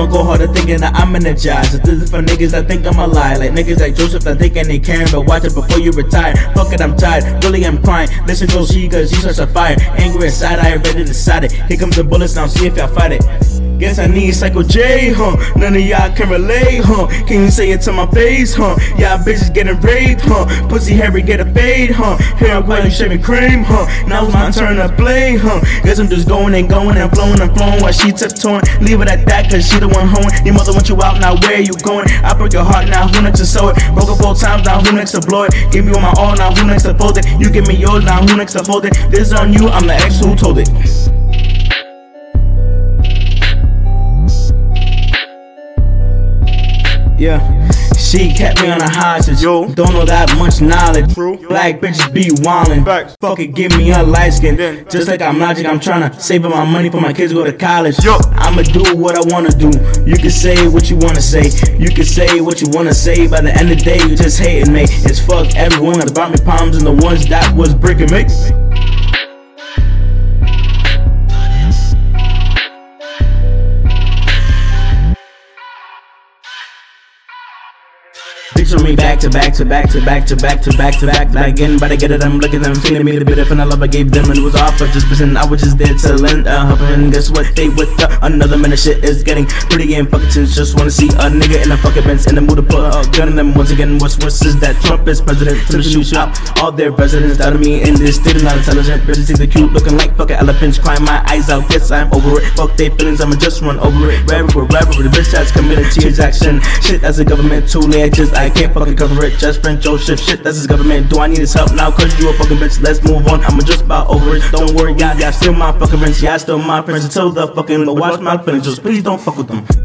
Don't go harder thinking that I'm energized. This is for niggas that think I'm a lie. Like niggas like Joseph that think they caring, but watch it before you retire. Fuck it, I'm tired. Really, I'm crying. Listen to she, cause she's such a fire. Angry inside, I already decided. Here comes the bullets, now see if y'all fight it. Guess I need Psycho J, huh? None of y'all can relate, huh? Can you say it to my face, huh? Y'all bitches getting raped, huh? Pussy Harry get a fade, huh? Hair white and shaving cream, huh? Now it's my turn to play, huh? Guess I'm just going and going and flowing and flowing while she tiptoeing. Leave it at that, cause she the one hoeing. Your mother want you out, now where you going? I break your heart, now who next to sew it? Broke up four times, now who next to blow it? Give me all my all, now who next to fold it? You give me yours, now who next to fold it? This is on you, I'm the ex who told it. Yeah. She kept me on a hostage. Yo, don't know that much knowledge. True. Black bitches be wildin'. Facts. Fuck it, give me a light skin. Then. Just like I'm logic, I'm tryna save up my money for my kids to go to college. Yo. I'ma do what I wanna do. You can say what you wanna say. You can say what you wanna say. By the end of the day, you just hating me. It's fuck everyone that brought me palms and the ones that was breaking me. Picture me back to back to back to back to back to back to back back again, but I get it. I'm looking them feeling me the bit of the love I gave them. And it was off, but just listen, I was just there to lend a help. And guess what? They with the another minute shit is getting pretty and fucking tense. Just wanna see a nigga in a fucking Benz in the mood to put a gun in them once again. What's worse is that Trump is president to the shoot out all their residents. out of me in this state, not intelligent. Bitches see the cute looking like fucking elephants. Crying my eyes out. Guess I'm over it. Fuck they feelings, I'ma just run over it. Wherever, wherever the bitch that's committed tears action. Shit, that's a government tool. I just I can't fucking cover it. Just friend Joseph. Shit, that's his government. Do I need his help now? Cause you a fucking bitch. Let's move on. I'ma just about over it. Don't worry, yeah, yeah, still my fucking friends. Yeah, still my friends until the fucking. But watch my. Just please don't fuck with them.